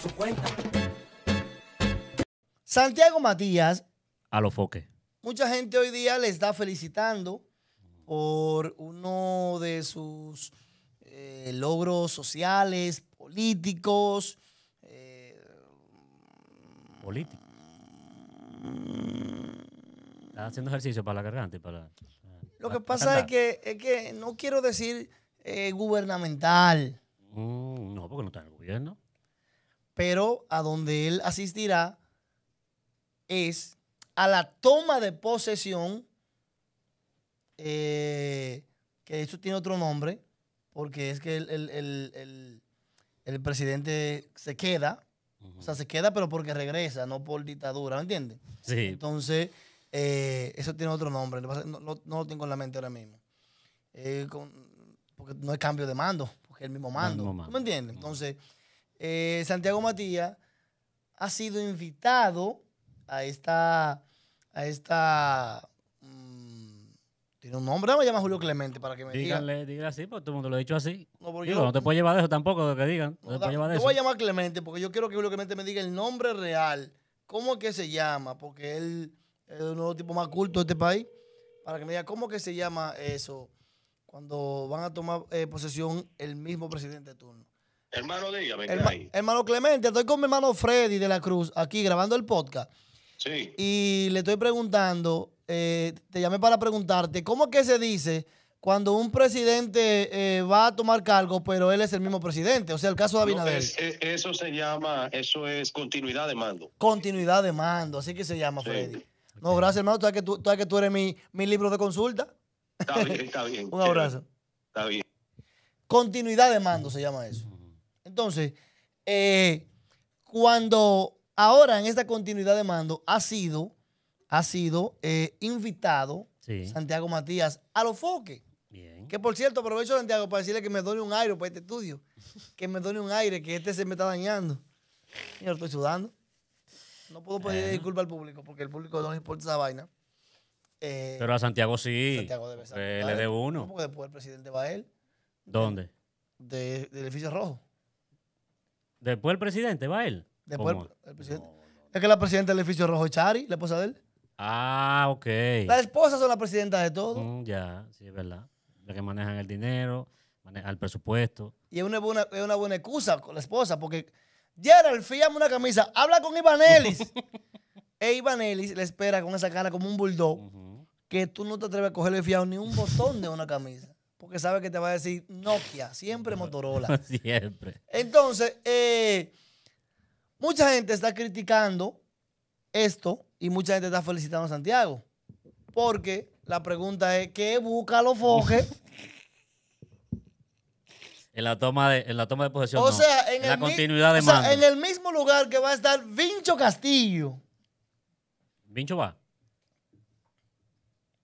su cuenta. Santiago Matías, A los foques. mucha gente hoy día le está felicitando por uno de sus eh, logros sociales, políticos. eh, Político. Estás haciendo ejercicio para la garganta y para. lo que pa pasa es que, es que no quiero decir eh, gubernamental, Mm, no, porque no está en el gobierno. Pero a donde él asistirá es a la toma de posesión, eh, que eso tiene otro nombre, porque es que el, el- el- el- presidente se queda, o sea, se queda pero porque regresa, no por dictadura, ¿me entiendes? Sí. Entonces, eh, eso tiene otro nombre, no, no- no lo tengo en la mente ahora mismo. Eh, con- porque no hay cambio de mando, porque es el mismo mando. ¿Tú me entiendes? Entonces, eh, Santiago Matías ha sido invitado a esta, a esta, mm, tiene un nombre, me llama Julio Clemente para que me diga. Díganle, díganle así, porque todo el mundo lo ha dicho así. No, Digo, yo- no te puedes llevar de eso tampoco, de que digan. No, No, te da- llevar de yo eso. voy a llamar Clemente porque yo quiero que Julio Clemente me diga el nombre real. ¿Cómo es que se llama? Porque él es uno de los tipos más cultos de este país. Para que me diga cómo es que se llama eso cuando van a tomar eh, posesión el mismo presidente de turno. Hermano, ¿qué Herma- hay? hermano Clemente, estoy con mi hermano Freddy de la Cruz aquí grabando el podcast. Sí. Y le estoy preguntando, eh, te llamé para preguntarte, ¿cómo es que se dice cuando un presidente eh, va a tomar cargo, pero él es el mismo presidente? O sea, el caso de No, Abinader. es- es- eso se llama, eso es continuidad de mando. Continuidad de mando, así que se llama, Sí. Freddy. No, gracias, hermano. Tú sabes que tú, tú sabes que tú eres mi, mi libro de consulta. Está bien, está bien. Un abrazo. Está bien. Continuidad de mando se llama eso. Entonces, eh, cuando ahora en esta continuidad de mando ha sido, ha sido eh, invitado Sí. Santiago Matías a los foques. Bien. Que por cierto, aprovecho Santiago para decirle que me done un aire para este estudio. Que me done un aire, que este se me está dañando. Yo estoy sudando. No puedo pedir Bueno. disculpas al público porque el público no le importa esa vaina. Eh, Pero a Santiago sí. Santiago debe saber. Él es de No, uno. porque después el presidente va a él, ¿Dónde? de- del edificio rojo. Después el presidente va él. Después el, el presidente. No, no. Es que la presidenta del edificio rojo Chari, la esposa de él. Ah, ok. Las esposas son las presidentas de todo. Mm, ya, sí, es verdad. La que manejan el dinero, manejan el presupuesto. Y es una buena, es una buena excusa con la esposa, porque Gerald, fíjame una camisa, habla con Ivanelis. e Ivanelis le espera con esa cara como un bulldog, que tú no te atreves a cogerle fiado ni un botón de una camisa. Porque sabe que te va a decir Nokia, siempre Motorola. Siempre. Entonces, eh, mucha gente está criticando esto y mucha gente está felicitando a Santiago. Porque la pregunta es, ¿qué busca los foques? En la toma de, en la toma de posesión. O no. sea, en, la el, mi- continuidad de o sea, en el mismo lugar que va a estar Vincho Castillo. Vincho va.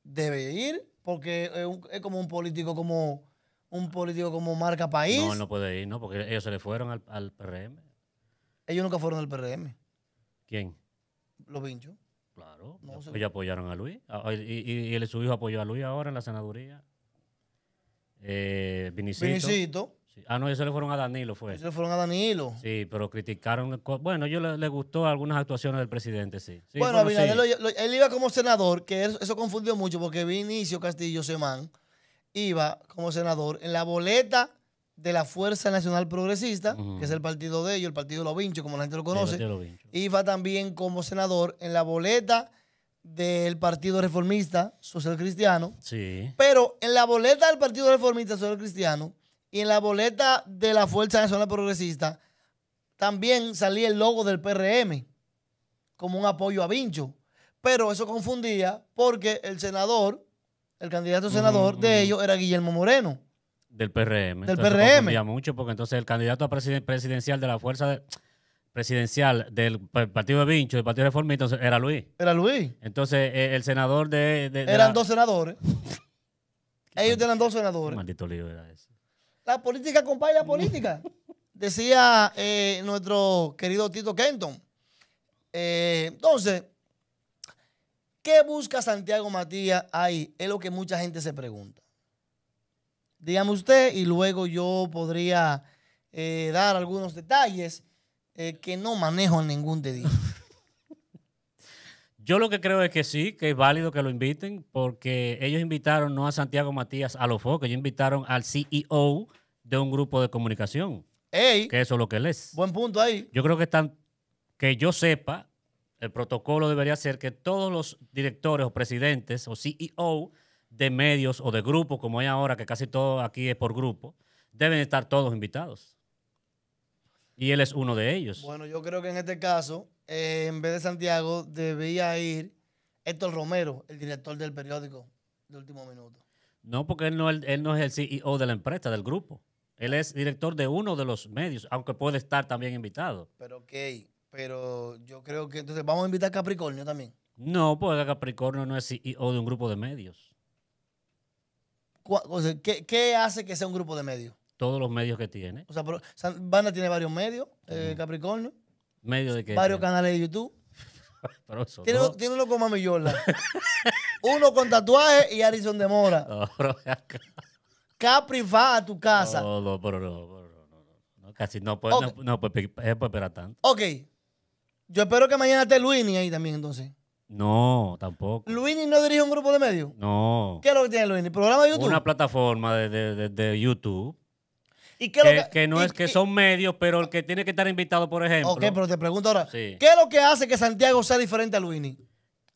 Debe ir, porque es, un- es como un político como un político como marca país. No, no puede ir, ¿no? Porque ellos se le fueron al, al PRM. Ellos nunca fueron del PRM, ¿Quién? los Vinchos. Claro. No, ellos- se- ellos apoyaron a Luis. Ah, Y, y, y él, su hijo apoyó a Luis ahora en la senaduría. Eh, Vinicito. Vinicito. Sí. Ah, no, se le fueron a Danilo, fue. Ellos se fueron a Danilo. Sí, pero criticaron. Bueno, yo le, le gustó algunas actuaciones del presidente, sí. Sí, bueno. Abinader, lo- lo- él iba como senador, que eso, eso confundió mucho porque Vinicio Castillo Semán iba como senador en la boleta de la Fuerza Nacional Progresista, que es el partido de ellos, el partido de los Vinchos, como la gente lo conoce. Iba también como senador en la boleta del Partido Reformista Social Cristiano, Sí. pero en la boleta del Partido Reformista Social Cristiano y en la boleta de la Fuerza Nacional Progresista también salía el logo del PRM como un apoyo a Vincho. Pero eso confundía porque el senador, el candidato a senador de ellos era Guillermo Moreno. Del PRM. Del Entonces, PRM. mucho porque entonces el candidato a presiden- presidencial de la fuerza de- presidencial del pa- partido de Vincho, del partido reformista, entonces, era Luis. Era Luis. Entonces eh, el senador de. de- de Eran la- dos senadores. Ellos eran dos senadores. Maldito lío era ese. La política acompaña la política. Decía eh, nuestro querido Tito Kenton. Eh, entonces, ¿qué busca Santiago Matías ahí? Es lo que mucha gente se pregunta. Dígame usted y luego yo podría eh, dar algunos detalles que no manejo ningún dedillo. Yo lo que creo es que sí, que es válido que lo inviten, porque ellos invitaron no a Santiago Matías a los focos, ellos invitaron al CEO de un grupo de comunicación, Ey, que eso es lo que él es. buen punto ahí. Yo creo que están, que yo sepa, el protocolo debería ser que todos los directores o presidentes o CEO de medios o de grupos, como hay ahora, que casi todo aquí es por grupo, deben estar todos invitados. Y él es uno de ellos. Bueno, yo creo que en este caso, eh, en vez de Santiago, debía ir Héctor Romero, el director del periódico de último minuto. No, porque él no, él, no es el CEO de la empresa, del grupo. Él es director de uno de los medios, aunque puede estar también invitado. Pero ok, pero yo creo que entonces vamos a invitar a Capricornio también. No, porque Capricornio no es CEO de un grupo de medios. Cu- o sea, ¿qué, qué hace que sea un grupo de medios? Todos los medios que tiene. O sea, pero San- Banda tiene varios medios, eh, Capricornio, ¿Medios de qué? varios canales de YouTube. Pero eso Tiene, no. tiene uno con Mami Yorla. uno con tatuaje y Harrison de Mora. No, pero ve acá. Capri va a tu casa. No, no, pero no, pero no, no, no, no, casi no puede, Ok. no, no puede, pe- eh, puede esperar tanto. Ok. Yo espero que mañana esté Luini ahí también entonces. No, tampoco. Luini no dirige un grupo de medios. No. ¿Qué es lo que tiene Luini? ¿Programa de YouTube? Una plataforma de, de- de- de YouTube. ¿Y qué es lo Que, que no y- es que y- son medios, pero el que tiene que estar invitado, por ejemplo. Ok, pero te pregunto ahora. Sí. ¿Qué es lo que hace que Santiago sea diferente a Luini?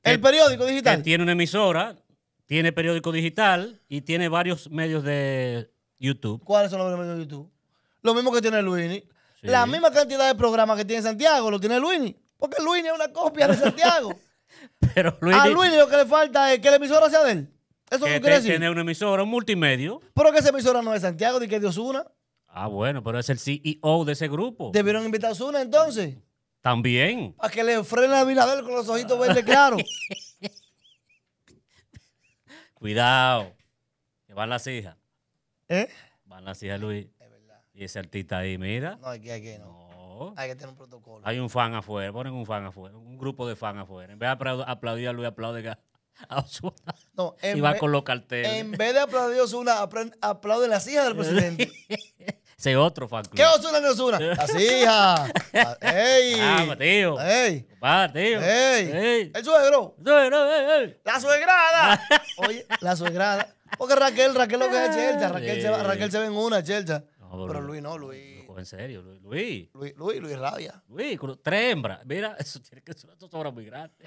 Que- El periódico que digital. tiene una emisora, tiene periódico digital y tiene varios medios de YouTube. ¿Cuáles son los medios de YouTube? Lo mismo que tiene Luini. Sí. La misma cantidad de programas que tiene Santiago lo tiene Luini. Porque Luini es una copia de Santiago. Pero Luis a Luini lo que le falta es que la emisora sea de él. Eso que no quiere decir. tiene una emisora, un multimedio. Pero que esa emisora no es de Santiago, ni que es de Osuna. Ah, bueno, pero es el CEO de ese grupo. Debieron invitar a Osuna entonces. También. Para que le frene a Binader con los ojitos verdes claros. Cuidado. Que van las hijas. ¿Eh? Van las hijas de Luis. Es verdad. Y ese artista ahí, mira. No, hay que, no. No. Hay que tener un protocolo. Hay un fan afuera. Ponen un fan afuera. Un grupo de fan afuera. En vez de aplau- aplaudir a Luis, aplauden a, a Ozuna. No, en, Y va vez- con los carteles. en vez de aplaudir a Osuna, aplauden las hijas del presidente. Ese otro fan club. ¿Qué Osuna ni Osuna? Las hijas. Ah, ¡Ey! Ah, tío. ¡Ey! Compadre, tío. ¡Ey! Ey. El suegro. No, no, ey, ey. ¡La suegrada! Oye, la suegrada. Porque Raquel, Raquel lo que es Chelcha. Raquel, se va, Sí. Raquel se ve en una, Chelcha. No, Pero Luis no, Luis. Coge en serio, Luis. Luis. Luis, Luis, Luis Rabia. Luis, tres hembras. Mira, eso tiene que ser una sobra muy grande.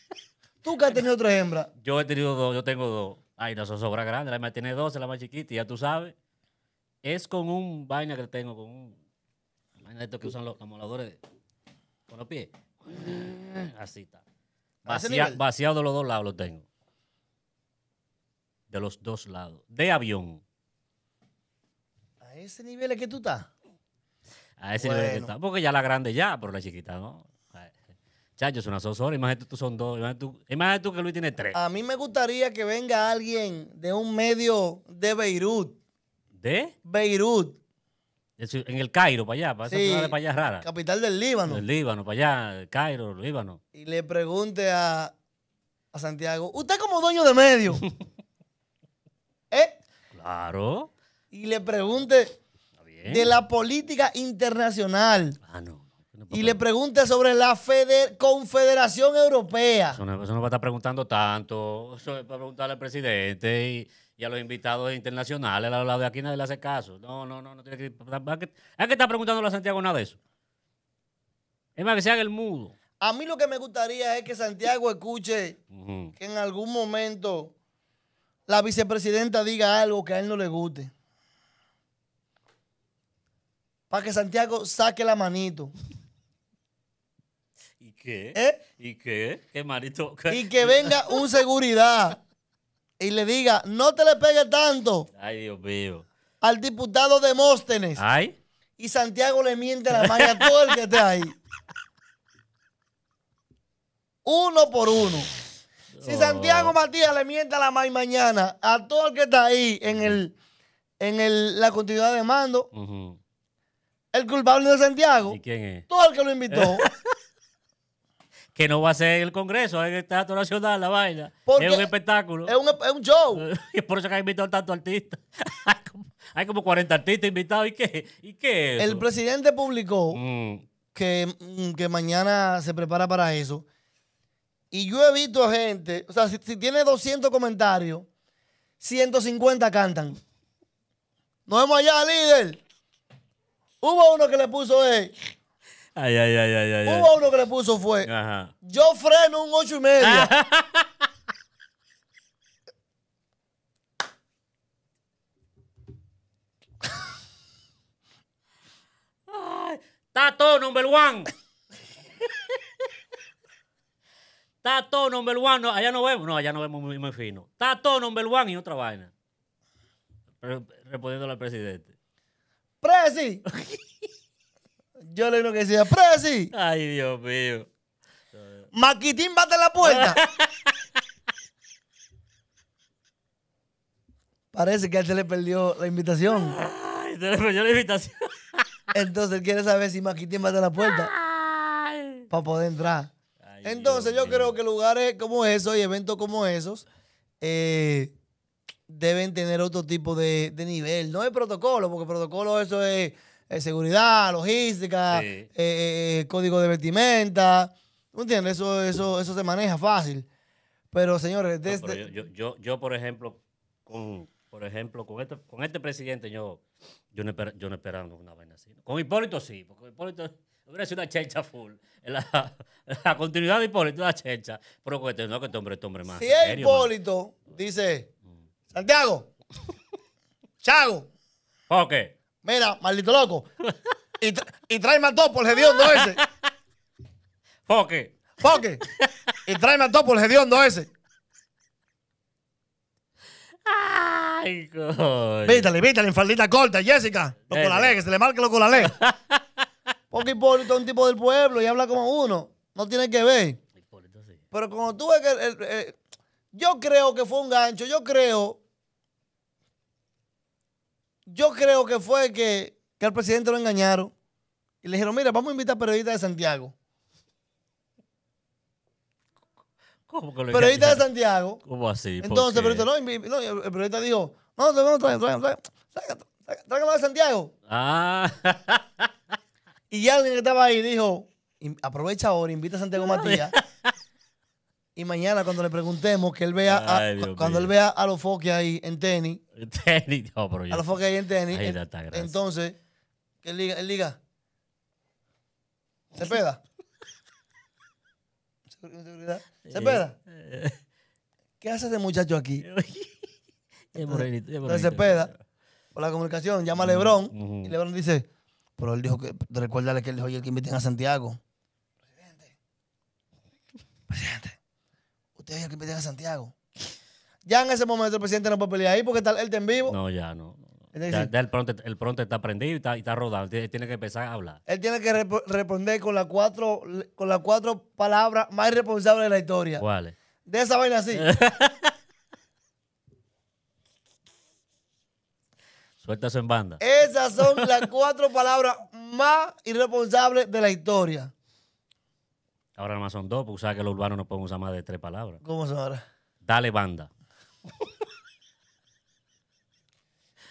Tú que has tenido tres hembras. Yo he tenido dos, yo tengo dos. Ay, no son sobra grandes. La mía tiene dos, la más chiquita, y ya tú sabes. Es con un vaina que tengo, con un. Vaina de estos que usan los amoladores de- con los pies. Así está. Vaciado de los dos lados lo tengo. De los dos lados. De avión. A ese nivel es que tú estás. A ese nivel que Bueno. está. Porque ya la grande ya, pero la chiquita no. Chacho, es una zozobra. Imagínate tú son dos. Imagínate tú, imagínate tú que Luis tiene tres. A mí me gustaría que venga alguien de un medio de Beirut. ¿De? Beirut, En el Cairo, para allá, para esa Sí. ciudad de para allá rara. capital del Líbano. El Líbano, para allá, el Cairo, el Líbano. Y le pregunte a, a Santiago, usted como dueño de medio. ¿Eh? Claro. Y le pregunte de la política internacional. Ah, no. Y le pregunte sobre la Fede- Confederación Europea. Eso no, eso no va a estar preguntando tanto. Eso es para preguntarle al presidente y, y a los invitados internacionales. Al lado de aquí nadie le hace caso. No, no, no. no tiene que, hay que, estar preguntándole a Santiago nada de eso. Es más, que se haga el mudo. A mí lo que me gustaría es que Santiago escuche que en algún momento la vicepresidenta diga algo que a él no le guste. Para que Santiago saque la manito. ¿Y qué? ¿eh? ¿Y qué? ¿Qué marito? Y que venga un seguridad y le diga, no te le pegue tanto Ay, Dios mío. al diputado Demóstenes. Ay. Y Santiago le miente la mano a todo el que esté ahí. Uno por uno. Si. Santiago Matías le miente la mano mañana a todo el que está ahí en el en el, la continuidad de mando, el culpable de Santiago, ¿Y quién es? todo el que lo invitó. Que no va a ser el Congreso, es el Teatro Nacional, la vaina. Porque es un espectáculo. es, un, es un show. Y por eso que han invitado tantos artistas. hay, como, hay como 40 artistas invitados. ¿Y qué? ¿Y qué es El presidente publicó Mm, que, mm, que mañana se prepara para eso. Y yo he visto gente, o sea, si, si tiene 200 comentarios, 150 cantan. Nos vemos allá, líder. Hubo uno que le puso, eh, Ay, ay, ay, ay, ay. ay. hubo uno que le puso fue, Ajá. yo freno un ocho y media. Tato number one. Tato number one. No, allá no vemos. No, allá no vemos muy, muy fino. Tato number one y otra vaina. Re- Respondiéndole al presidente. Presi. Yo le digo que decía, Presi, Ay, Dios mío. Maquitín bate en la puerta. Parece que a él se le perdió la invitación. Ay, se le perdió la invitación. Entonces él quiere saber si Maquitín bate en la puerta Ay. para poder entrar. Ay, Entonces Dios yo creo que lugares como esos y eventos como esos eh, deben tener otro tipo de, de nivel. No es protocolo, porque protocolo eso es, eh, seguridad, logística, Sí. eh, eh, código de vestimenta. ¿Tú entiendes? Eso, eso, eso se maneja fácil. Pero señores, No, desde, pero yo, yo, yo, yo, por ejemplo, con, por ejemplo, con este, con este presidente, yo, yo, no esper- yo no esperaba una vaina así. Con Hipólito sí, porque con Hipólito hubiera sido una chencha full. La, la continuidad de Hipólito es una chencha. Pero con este, no, que este hombre, este hombre más. si es man. Hipólito, dice, Santiago, Chago, ¿Por qué? Mira, maldito loco, y, tra- y tráeme a todo por el hediondo ese. ¿Por qué? Foque. Y tráeme a todo por el hediondo ese. Ay, coño. Vítale, vítale en faldita corta, Jessica. Lo Ese. colalé, que se le marque lo colalé. Porque Hipólito es un tipo del pueblo y habla como uno. No tiene que ver. Hipólito sí. Pero cuando tú ves que... el- el- el- yo creo que fue un gancho. Yo creo... Yo creo que fue que, que al presidente lo engañaron. Y le dijeron, mira, vamos a invitar periodistas de Santiago. ¿Cómo que lo Periodistas de? Santiago. ¿Cómo así? ¿Por Entonces, periodista, no, no, el periodista dijo, no, no, traigan, traigan, tráiganlo de Santiago. Ah. Y alguien que estaba ahí dijo, "In- aprovecha ahora, invita a Santiago Matías. y mañana cuando le preguntemos que él vea, a- Ay, Dios cu- cuando él vea a los foques ahí en tenis, Tenis. No, pero yo- a los foques ahí en tenis, Ay, en- gracia. entonces, que él diga, él diga, Cepeda. Seguridad. Cepeda, ¿qué hace ese muchacho aquí? Es morenito, es Entonces morenito. Cepeda, por la comunicación, llama a Lebrón ujú. y Lebrón dice, pero él dijo que, recuérdale que él dijo ayer que inviten a Santiago. Presidente, presidente, usted dijo que inviten a Santiago. Ya en ese momento el presidente no puede pelear ahí porque está, él está en vivo. No, ya no. Ya, ya el, pronto, el pronto está prendido y está, y está rodando. Tiene, tiene que empezar a hablar. Él tiene que responder con las cuatro, con las cuatro palabras más irresponsables de la historia. ¿Cuál es? De esa vaina así. Suelta eso en banda. Esas son las cuatro palabras más irresponsables de la historia. Ahora nada más son dos, porque sabes que los urbanos no pueden usar más de tres palabras. ¿Cómo son ahora? Dale banda.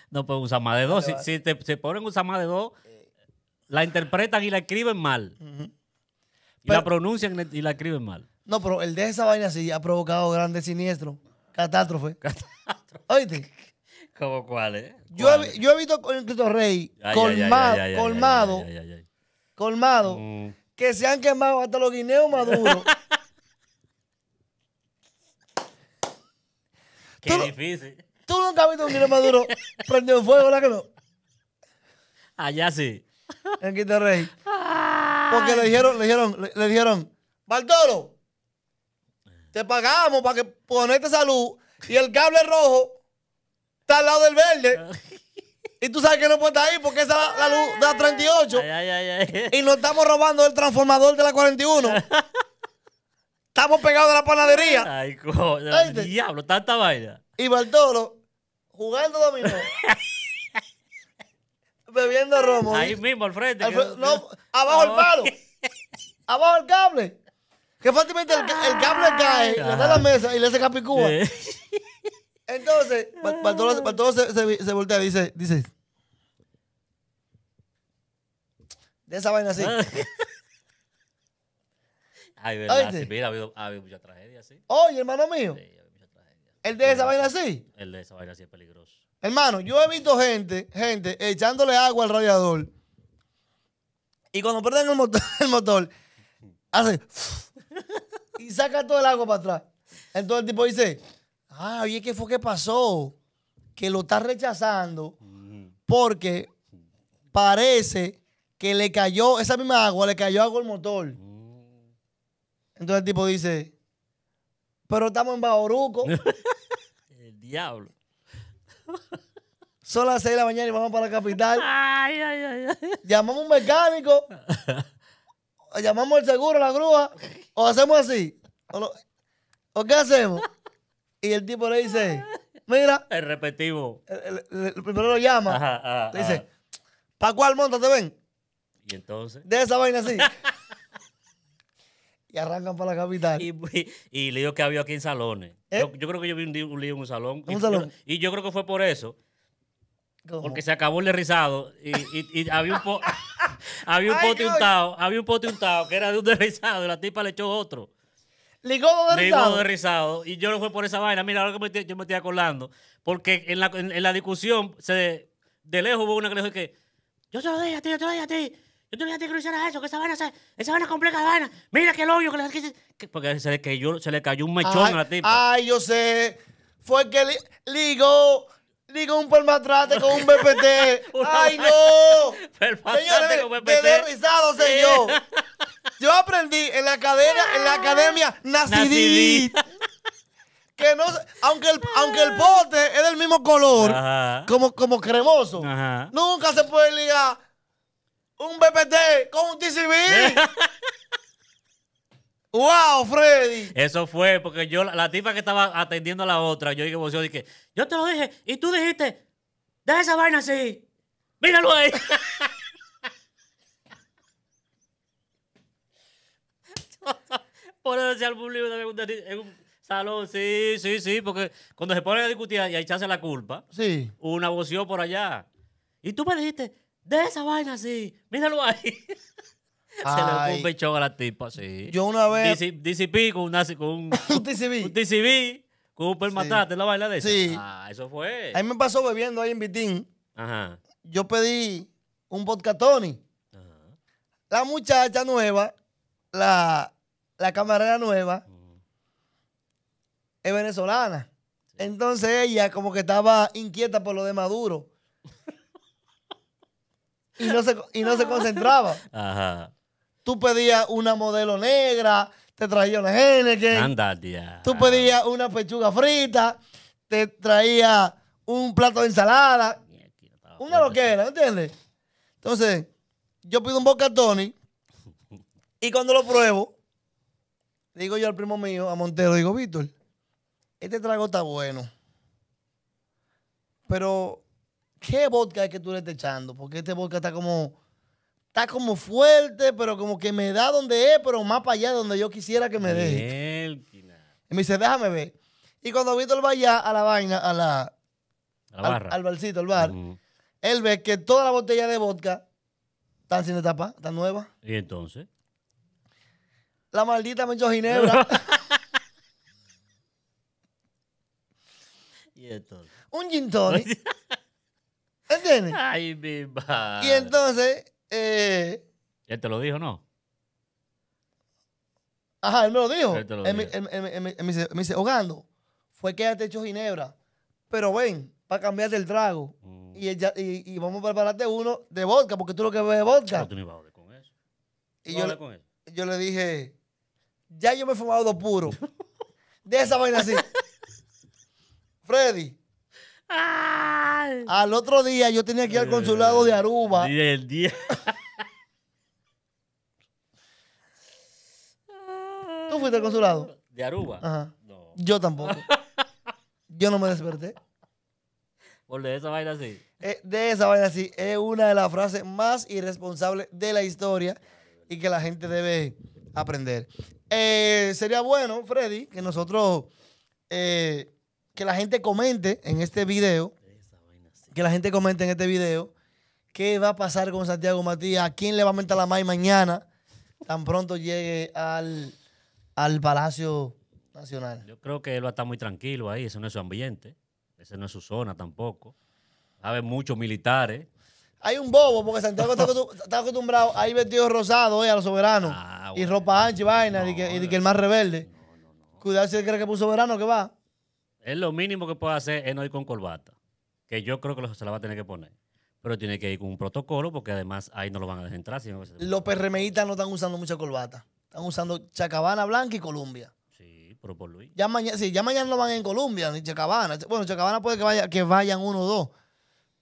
No pueden usar más de dos. Si, si te, se ponen a usar más de dos, la interpretan y la escriben mal. Y Pero- la pronuncian y la escriben mal. No, pero el de esa vaina sí ha provocado grandes siniestros. Catástrofe. ¿Oíste? ¿Cómo cuál, eh? Yo he, yo he visto con el Cristo Rey colmado, colmado, colmado, que se han quemado hasta los guineos maduros. Qué Tú difícil. ¿Tú nunca has visto un guineo maduro prendido en fuego, verdad que no? Allá sí. En Rey. Porque le dijeron, le dijeron, le, le dijeron, Bartolo, te pagamos para que ponerte salud y el cable rojo está al lado del verde. Y tú sabes que no puede estar ahí porque esa es la, la luz de la 38. Ay, ay, ay, ay. Y nos estamos robando el transformador de la 41. Estamos pegados de la panadería. Ay, coño. Oíste. Diablo, tanta vaina. Y Bartolo, jugando dominó. bebiendo romo. Ahí mismo, al frente. Al que- fre- no, abajo el palo. abajo el cable. Que fácilmente el, ca- el cable cae, le da la mesa y le hace capicúa. Entonces, Bar- Bartolo, Bartolo se, se, se voltea y dice, dice, de esa vaina así. Ay, verdad. ¿Oíste? Sí, mira, ha habido, ha habido mucha tragedia, sí. Oye, hermano mío, Sí, ha habido mucha tragedia. el de esa vaina sí. así. El de esa vaina sí es peligroso. Hermano, yo he visto gente, gente echándole agua al radiador. Y cuando prenden el motor, el motor hace. y saca todo el agua para atrás. Entonces el tipo dice: Ah, oye, ¿qué fue que pasó? Que lo está rechazando porque parece que le cayó, esa misma agua le cayó agua al motor. Entonces el tipo dice: Pero estamos en Bajoruco. El diablo. Son las 6 de la mañana y vamos para la capital. Ay, ay, ay, ay. llamamos a un mecánico, llamamos al seguro, a la grúa, o hacemos así. O, lo- ¿o qué hacemos? Y el tipo le dice, mira, El repetivo. el, el- el- el primero lo llama, Ajá, ajá, le dice. ¿para cuál monta te ven? Y entonces. De esa vaina así. y arrancan para la capital. Y, y, y lío que había aquí en salones. ¿Eh? Yo, yo creo que yo vi un, un lío en un salón. ¿Un y, salón? Yo, y yo creo que fue por eso. ¿Cómo? Porque se acabó el de rizado y, y- había un po- había un Ay, pote untado, había un pote untado que era de un de rizado y la tipa le echó otro. Ligodo de Le rizado. digo de rizado y yo no fue por esa vaina. Mira, ahora que me yo me estoy acordando. Porque en la, en, en la discusión, se, de lejos hubo una que le dijo que yo te lo dije a ti, yo te lo dije a ti. Yo te dije a no hiciera eso, que esa vaina, se- esa vaina compleja de vaina. Mira que el hoyo que le que, que- Porque se le, cayó, se le cayó un mechón ay, a la tipa. ay, yo sé. Fue que li- ligó, ligó un permatrate con un BPT. ¡Ay, no! Señores, de PPT. rizado sé yo. Aprendí en la academia, en la academia Nacidí. Que no aunque el, aunque el pote es del mismo color, Ajá. como, como cremoso, Ajá. nunca se puede ligar un BPT con un TCB. ¡Wow, Freddy! Eso fue porque yo, la, la tipa que estaba atendiendo a la otra, yo dije, yo dije, yo te lo dije y tú dijiste, deja esa vaina así. Míralo ahí. Por eso se armó un lío también en un- en un salón. Sí, sí, sí, porque cuando se ponen a discutir y a echarse la culpa, Sí. una voció por allá. Y tú me dijiste, deja esa vaina así. Míralo ahí. se le fue Ay. un pechón a la tipa, sí. Yo una vez. DC DCP con, una, con un, un TCB. un TCB con un permatate, la vaina de esa. Sí. Ah, eso fue. A mí me pasó bebiendo ahí en Vitín. Ajá. Yo pedí un vodka Tony. Ajá. La muchacha nueva, la, la camarera nueva, Mm. es venezolana. Entonces ella como que estaba inquieta por lo de Maduro. Y no se, y no se concentraba. Ajá. Tú pedías una modelo negra, te traía una Henneken. Anda, tía. Tú pedías una pechuga frita, te traía un plato de ensalada. Una loquera, ¿me entiendes? Entonces, yo pido un Boca Tony y cuando lo pruebo, digo yo al primo mío, a Montero, digo, Víctor, este trago está bueno. Pero, ¿qué vodka es que tú le estás echando? Porque este vodka está como, está como fuerte, pero como que me da donde es, pero más para allá de donde yo quisiera que me dé. Y me dice, déjame ver. Y cuando Víctor va allá a la vaina, a la, A la al, barra. al barcito, al bar, él ve que toda la botella de vodka están sin etapa, están nuevas. Y entonces. La maldita me echó ginebra. Y entonces. un gin tonic. ¿Entiendes? Ay, mi madre. Y entonces, eh, ¿Él te lo dijo, no? ajá, él me lo dijo. Él te lo Él me, dijo. él- él- él me- él me dice, me dice, Ogando, fue que ella te echó ginebra. Pero ven, para cambiarte el trago. Mm. Y, ella- y, y vamos a prepararte uno de vodka, porque tú lo que bebes es vodka. Pero tú no ibas a joder con eso. Y ¿Tú yo, le- con eso? yo le dije, ya yo me he fumado dos puros. De esa vaina así. Freddy, ¡Ay! al otro día yo tenía que ir al consulado de Aruba. Y el día. ¿Tú fuiste al consulado? ¿De Aruba? Ajá. No. Yo tampoco. Yo no me desperté. Por de esa vaina así. Eh, de esa vaina así, es una de las frases más irresponsables de la historia y que la gente debe aprender. Eh, sería bueno, Freddy, que nosotros, eh, que la gente comente en este video, que la gente comente en este video qué va a pasar con Santiago Matías, a quién le va a mentar la maíz mañana, tan pronto llegue al, al Palacio Nacional. Yo creo que él va a estar muy tranquilo ahí, ese no es su ambiente, ese no es su zona tampoco. Va a haber muchos militares. Hay un bobo, porque Santiago está, acostum- está acostumbrado a ir vestido rosado eh, a los soberanos. Ah, y ropa ancha y vaina, No, y, que, y que el más rebelde. Cuidado si él cree que es un soberano que va. Él lo mínimo que puede hacer es no ir con corbata, que yo creo que se la va a tener que poner. Pero tiene que ir con un protocolo porque además ahí no lo van a dejar entrar. Sino que se- Los PRMistas no están usando mucha corbata. Están usando chacabana blanca y Columbia. Sí, pero por Luis. Ya mañana, sí, ya mañana no van en Columbia, ni chacabana. Bueno, chacabana puede que, vaya, que vayan uno o dos.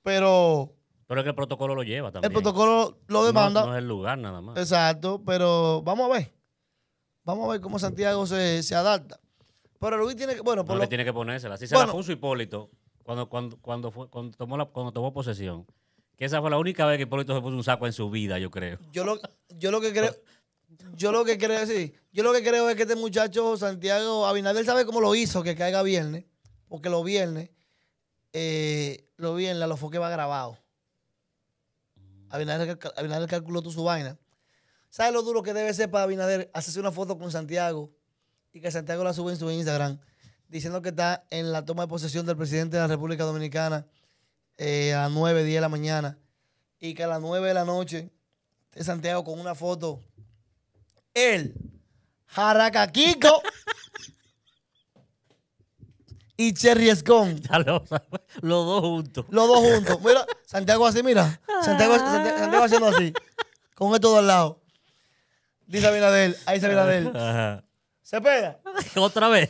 Pero Pero es que el protocolo lo lleva también. el protocolo lo No- demanda. No, es el lugar nada más. Exacto, pero vamos a ver. Vamos a ver cómo Santiago se, se adapta. Pero Luis tiene que, bueno, por No lo- tiene que ponérsela. Así se la puso Hipólito cuando, cuando, cuando, fue, cuando, tomó la, cuando tomó posesión. Que esa fue la única vez que Hipólito se puso un saco en su vida, yo creo. yo lo, yo lo que creo, yo lo que creo, sí, yo lo que creo es que este muchacho Santiago Abinader sabe cómo lo hizo que caiga viernes, porque los viernes, eh, los viernes a los foques va grabado. Abinader, Abinader calculó tú su vaina. ¿Sabes lo duro que debe ser para Abinader hacerse una foto con Santiago y que Santiago la sube en su Instagram diciendo que está en la toma de posesión del presidente de la República Dominicana eh, a las 9, 10 de la mañana y que a las 9 de la noche esté Santiago con una foto él, Jaracaquico y Cherry Escon. Los dos juntos. Los dos juntos. Mira, Santiago así, mira. Santiago, Santiago, Santiago haciendo así. Con esto al lado. Dice Abinader. Ahí dice Abinader. Se pega. Otra vez.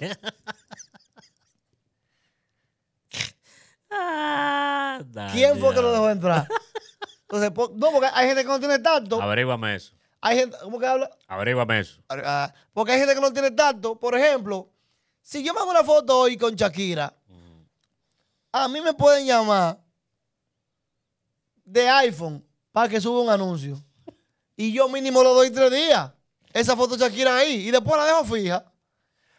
Ah, ¿Quién fue que lo dejó entrar? Entonces, po- no, porque hay gente que no tiene tacto. Averíguame eso. Hay gente, ¿cómo que habla? Averíguame eso. Ah, Porque hay gente que no tiene tacto. Por ejemplo, si yo me hago una foto hoy con Shakira, a mí me pueden llamar de iPhone para que suba un anuncio. Y yo mínimo lo doy tres días. Esa foto de Shakira ahí. Y después la dejo fija.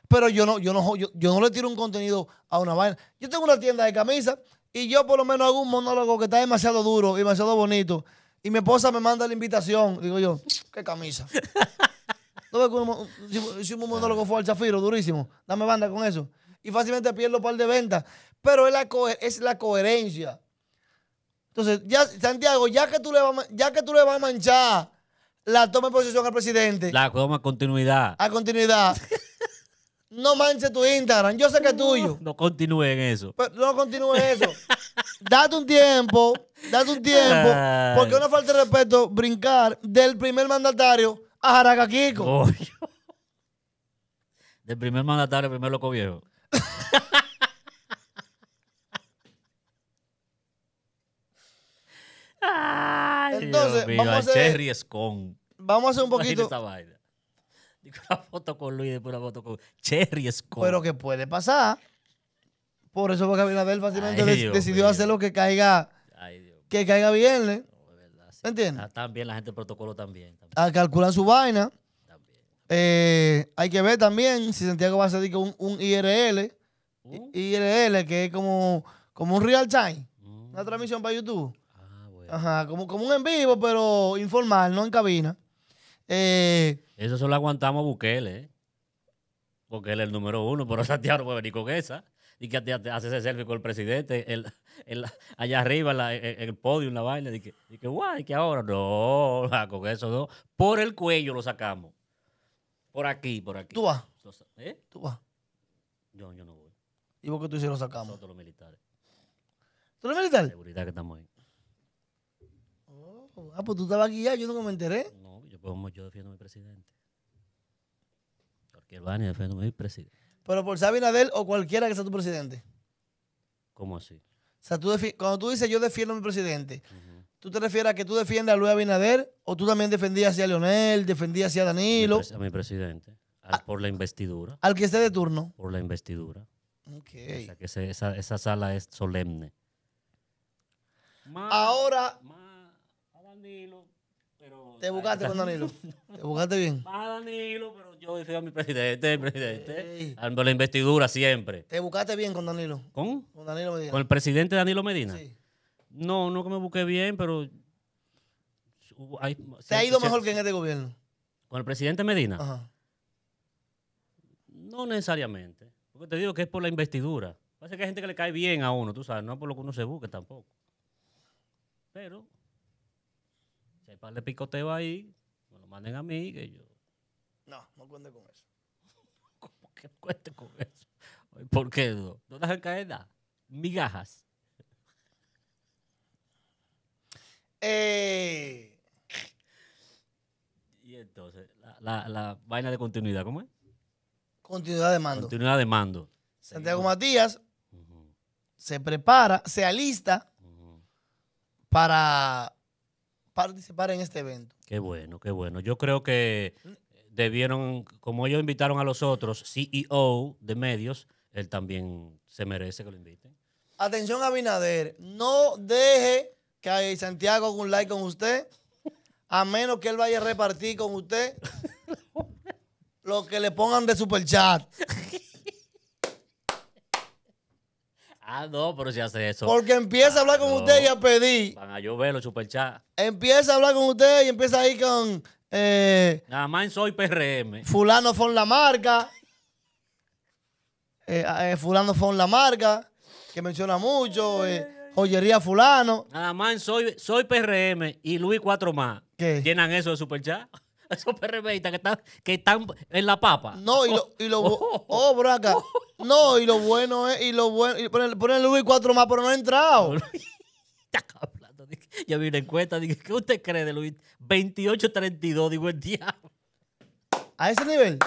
Pero yo no, yo no, yo, yo no le tiro un contenido a una vaina. Yo tengo una tienda de camisas y yo por lo menos hago un monólogo que está demasiado duro y demasiado bonito. Y mi esposa me manda la invitación. Digo yo, ¿qué camisa? ¿No ves que uno- hicimos- hicimos un monólogo fue al Zafiro, durísimo. Dame banda con eso. Y fácilmente pierdo un par de ventas. Pero es la, es la coherencia. Entonces, ya, Santiago, ya que tú le vas, a ma- ya que tú le vas a manchar la toma de posesión al presidente La toma continuidad. a continuidad, no manches tu Instagram. Yo sé que es tuyo. No continúe en eso. Pero no continúes eso. date un tiempo, date un tiempo. Ay. Porque una falta de respeto brincar del primer mandatario a Jaracaquico. Coño. Del primer mandatario, primer loco viejo. Ay, Entonces, mío, vamos a hacer- Cherry. Vamos a hacer un poquito. esa vaina. Una foto con Luis, después una foto con Cherry Escon. Pero que puede pasar. Por eso porque Abinader fácilmente Ay, des- Dios decidió mío. hacer lo que caiga, Ay, Dios que caiga viernes. de verdad. sí. ¿Me entiendes? Ah, También la gente del protocolo también. También. A calcular su vaina. también. Eh, hay que ver también si Santiago va a hacer un, un IRL. Uh, IRL, que es como, como un real time. mm. Una transmisión para YouTube. Ajá, como, como un en vivo, pero informal, no en cabina. Eh, Eso solo aguantamos a Bukele, ¿eh? Porque él es el número uno, pero Santiago no puede venir con esa. Y que hace ese selfie con el presidente, el, el- allá arriba en, la- en el podio, en la vaina. Y que, y que guay, que ahora no, ah, con eso no. Por el cuello lo sacamos. Por aquí, por aquí. tú vas, ¿Eh? tú vas. Yo, yo no voy. ¿Y vos que tú sí lo sacamos? Nosotros los militares. ¿Tú eres militar? Seguridad que estamos ahí. Ah, pues tú estabas aquí ya, yo no me enteré. No, yo, pues, yo defiendo a mi presidente. Cualquier vaina defiendo a mi presidente. Pero por ser Abinader o cualquiera que sea tu presidente. ¿Cómo así? O sea, tú defi- cuando tú dices yo defiendo a mi presidente. ¿tú te refieres a que tú defiendes a Luis Abinader o tú también defendías a Leonel, defendías a Mi Danilo, pres- a mi presidente. al- por la investidura. al que esté de turno? Por la investidura. Ok. O sea que esa, esa sala es solemne. Ahora Danilo, pero. te buscaste con Danilo. Te buscaste bien. Más a Danilo, pero yo defiendo a mi presidente, presidente. Por la investidura siempre. Te buscaste bien con Danilo. ¿Con? Con Danilo Medina. ¿Con el presidente Danilo Medina? Sí. No, no que me busqué bien, pero. hay- Te ha ido se- mejor que en este gobierno. ¿Con el presidente Medina? Ajá. No necesariamente. Porque te digo que es por la investidura. Parece que hay gente que le cae bien a uno, tú sabes, no por lo que uno se busque tampoco. Pero, hay par de picoteo ahí, me lo manden a mí, que yo. No, no cuente con eso. ¿Cómo que cuente con eso? ¿Por qué no? No dejan caer nada. Migajas. Eh, Y entonces, la, la- la vaina de continuidad, ¿cómo es? continuidad de mando. Continuidad de mando. Santiago Matías se prepara, se alista para participar en este evento. Qué bueno, qué bueno. Yo creo que debieron, como ellos invitaron a los otros CEO de medios, él también se merece que lo inviten. Atención Abinader, no deje que Santiago haga un like con usted, a menos que él vaya a repartir con usted lo que le pongan de super Ah, no, pero si hace eso, Porque empieza a hablar con no. usted y a pedir. van a llover los superchats. Empieza a hablar con usted y empieza ahí con eh, Nada más soy PRM. fulano fue la marca. Eh, eh, fulano fue la marca, que menciona mucho. eh, joyería fulano. Nada más soy, soy PRM y Luis Cuatro más. ¿Qué? Llenan eso de superchat. Esos PRMistas que están, que están en la papa. No, y lo, y lo bu- oh, bro, acá. No, y lo bueno es, y lo bueno, y ponen, ponen Luis cuatro más, pero no ha entrado. Yo vi una encuesta, dije, ¿qué usted cree de Luis? 28-32, digo, el diablo. A ese nivel.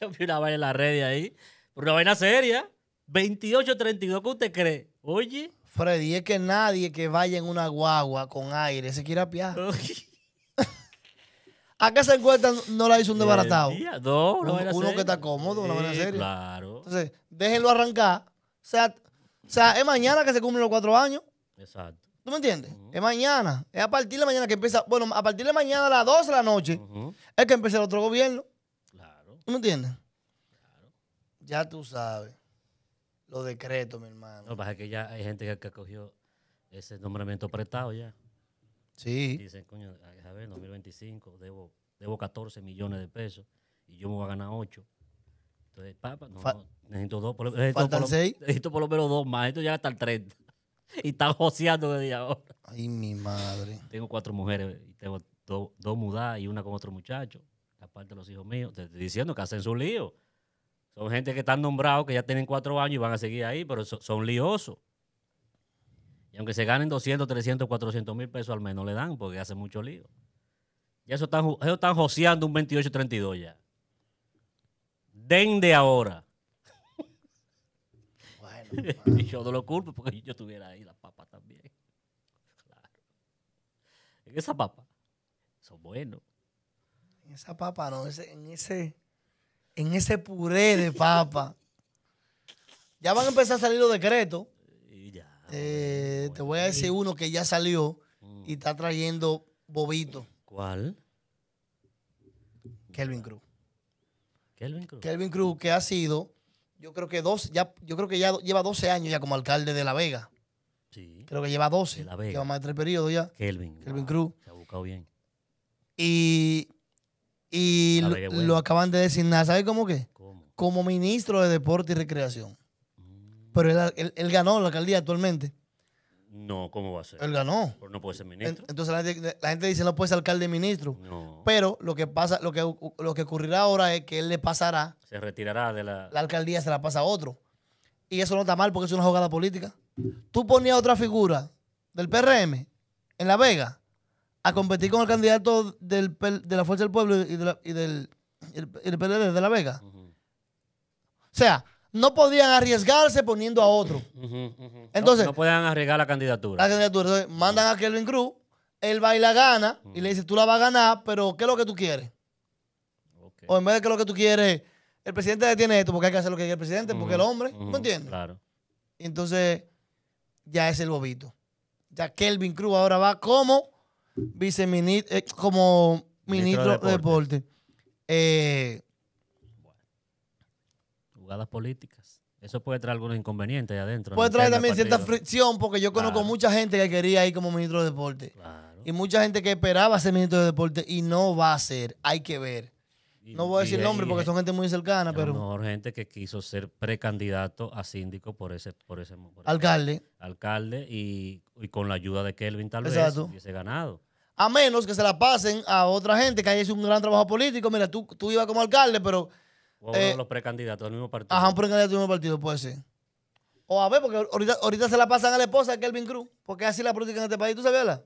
Yo vi una vaina en la red ahí, una vaina seria. 28-32, ¿qué usted cree? Oye. Freddy, es que nadie que vaya en una guagua con aire se quiera apiar. Acá esa encuesta no la hizo un desbaratado. Día, No, Uno- uno que está cómodo, una vaina Sí, seria. Claro. Entonces, déjenlo arrancar. O sea, o sea, es mañana que se cumplen los cuatro años. Exacto. ¿Tú me entiendes? Es mañana. Es a partir de mañana que empieza. Bueno, a partir de mañana a las 12 de la noche es que empieza el otro gobierno. Claro. ¿Tú me entiendes? Ya tú sabes. Los decretos, mi hermano. Lo que pasa es que ya hay gente que, que cogió ese nombramiento prestado ya. Sí. Dicen, coño, a ver, 2025 debo, debo 14 millones de pesos y yo me voy a ganar 8. Entonces, papá, no, necesito dos. Por necesito, Faltan por seis. necesito por lo menos dos más. Esto llega hasta el 30. Y están joseando desde ahora. Ay, mi madre. Tengo cuatro mujeres y tengo dos, dos mudadas y una con otro muchacho. Aparte de los hijos míos. Te estoy diciendo que hacen su lío. Son gente que están nombrados, que ya tienen cuatro años y van a seguir ahí, pero so- son liosos. Y aunque se ganen 200, 300, 400 mil pesos al mes, no le dan porque hacen mucho lío. Ya eso están, ellos están joseando un 28-32 ya. Den de ahora. Bueno. Y yo no lo culpo porque yo estuviera ahí, la papa también. Claro. En esa papa. Son buenos. en esa papa, no. ese- en ese. En ese puré de papa. Ya van a empezar a salir los decretos. Eh, te voy a decir uno que ya salió Mm. y está trayendo bobito. ¿Cuál? Kelvin Cruz. Kelvin Cruz. Kelvin Cruz, que ha sido, yo creo que dos, ya, yo creo que ya lleva 12 años ya como alcalde de La Vega. Sí. Creo que lleva 12. De La Vega. Lleva más de tres periodos ya. Kelvin. Kelvin Cruz. Se ha buscado bien. Y, y lo, bueno. acaban de designar, ¿sabe cómo qué? ¿Cómo? Como ministro de Deporte y Recreación. Pero él, él- él ganó la alcaldía actualmente. No, ¿cómo va a ser? Él ganó. Pero no puede ser En- ministro. Entonces la gente, la gente dice no puede ser alcalde y ministro. No. Pero lo que pasa, lo que, lo que ocurrirá ahora es que él le pasará, Se retirará de la. la alcaldía se la pasa a otro. Y eso no está mal porque es una jugada política. Tú ponías otra figura del PRM en La Vega a competir con el candidato del, de la Fuerza del Pueblo y, de la- y del el, el PLD de La Vega. O sea, no podían arriesgarse poniendo a otro. Entonces- No, no pueden arriesgar la candidatura. La candidatura. Entonces, mandan a Kelvin Cruz, él va y la gana y le dice, tú la vas a ganar, pero ¿qué es lo que tú quieres? Ok. O en vez de que lo que tú quieres, el presidente detiene esto porque hay que hacer lo que quiere el presidente, porque el hombre, ¿me entiendes? Claro. Y entonces ya es el bobito. Ya Kelvin Cruz ahora va como viceministro, como ministro, de deporte. Eh, Jugadas políticas. Eso puede traer algunos inconvenientes ahí adentro. puede traer también cierta fricción porque yo conozco Claro. mucha gente que quería ir como ministro de deporte. Claro. Y mucha gente que esperaba ser ministro de deporte y no va a ser. Hay que ver. Y- No voy a y- decir nombre y- porque son gente muy cercana, pero mejor gente que quiso ser precandidato a síndico por ese, por ese, por ese alcalde. alcalde y, y con la ayuda de Kelvin tal Exacto. vez hubiese ganado. A menos que se la pasen a otra gente que haya hecho un gran trabajo político. Mira, tú, tú ibas como alcalde, pero O uno Eh, de los precandidatos del mismo partido. ajá, un precandidato de un partido puede ser. O a ver, porque ahorita, ahorita se la pasan a la esposa de Kelvin Cruz, porque es así la política en este país. ¿Tú sabías? la?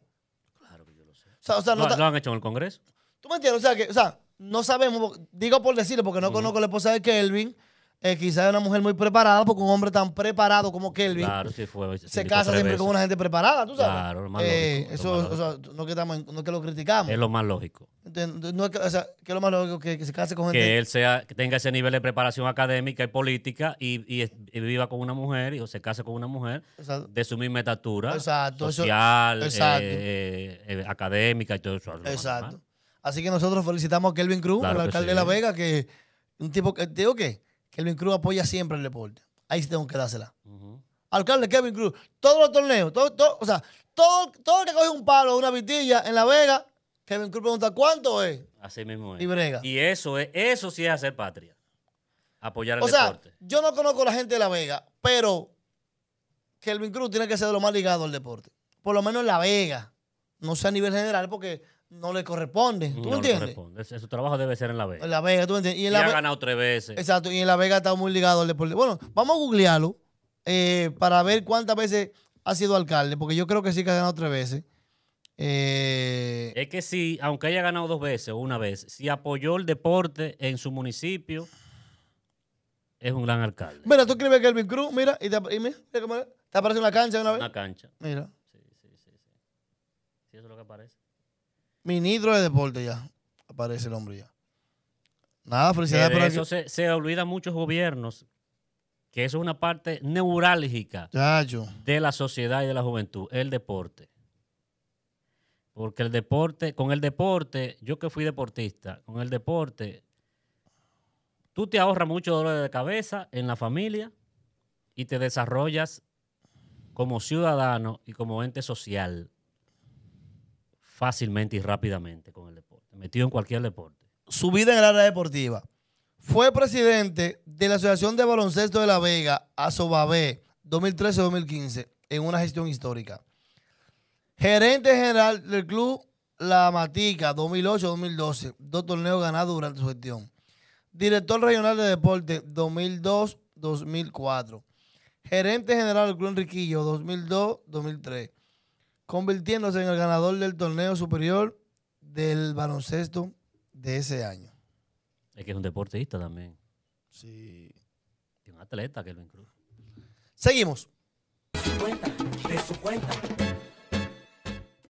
Claro que yo lo sé. O sea, o sea, no ¿Lo, han hecho en el Congreso? ¿Tú me entiendes? O sea, que, o sea, no sabemos, digo por decirlo, porque no conozco la esposa de Kelvin. Eh, quizás es una mujer muy preparada, porque un hombre tan preparado como Kelvin Claro, sí fue. se casa siempre veces. con una gente preparada, ¿tú sabes? Claro, lo más Eh, lógico, lo eso, más o sea, no que, estamos no que lo criticamos. Es lo más lógico. Entiendo, No es que, o sea, que es lo más lógico que, que se case con gente. Que él sea, que tenga ese nivel de preparación académica y política y, y viva con una mujer y, o se case con una mujer Exacto. de su misma estatura Exacto, social, exacto. eh, eh, académica y todo eso. Exacto. Así que nosotros felicitamos a Kelvin Cruz, Claro el alcalde sí. de La Vega, que un tipo que, te digo que Kelvin Cruz apoya siempre el deporte. Ahí sí tengo que dársela. Ujú. Alcalde Kevin Cruz, todos los torneos, todo, todo- o sea, todo, todo el que coge un palo, una vitilla en La Vega, Kevin Cruz pregunta cuánto es Así mismo es. y brega. Y eso es, eso sí es hacer patria. Apoyar el O sea, deporte. yo no conozco a la gente de La Vega, pero Kelvin Cruz tiene que ser de lo más ligado al deporte. Por lo menos en La Vega. No sé a nivel general porque no le corresponde. ¿Tú No le entiendes? corresponde. Su trabajo debe ser en la B. En La Vega, ¿tú me entiendes? Y Y, en La ha ganado tres veces. Exacto, y en La Vega está muy ligado al deporte. Bueno, vamos a googlearlo eh, para ver cuántas veces ha sido alcalde, porque yo creo que sí que ha ganado tres veces. Eh, Es que si, aunque haya ganado dos veces o una vez, si apoyó el deporte en su municipio, es un gran alcalde. mira, tú escribes Kelvin Cruz, mira, y te, y mira, te aparece una cancha una vez. Una cancha. Mira, Sí, sí, sí, sí. Sí, eso es lo que aparece. Ministro de deporte ya. Aparece el hombre ya. Nada, felicidades por eso se, se olvidan muchos gobiernos que eso es una parte neurálgica Chacho. de la sociedad y de la juventud, el deporte. Porque el deporte, con el deporte, yo que fui deportista, con el deporte, tú te ahorras mucho dolor de cabeza en la familia y te desarrollas como ciudadano y como ente social fácilmente y rápidamente con el deporte, metido en cualquier deporte. Su vida en el área deportiva. Fue presidente de la Asociación de Baloncesto de La Vega, ASOBAB, 2013-2015, en una gestión histórica. Gerente general del club La Matica, 2008-2012, dos torneos ganados durante su gestión. Director regional de deporte, 2002-2004. Gerente general del club Enriquillo, 2002-2003. Convirtiéndose en el ganador del torneo superior del baloncesto de ese año. Es que es un deportista también, Sí. es un atleta, Kelvin Cruz. Seguimos. de su cuenta.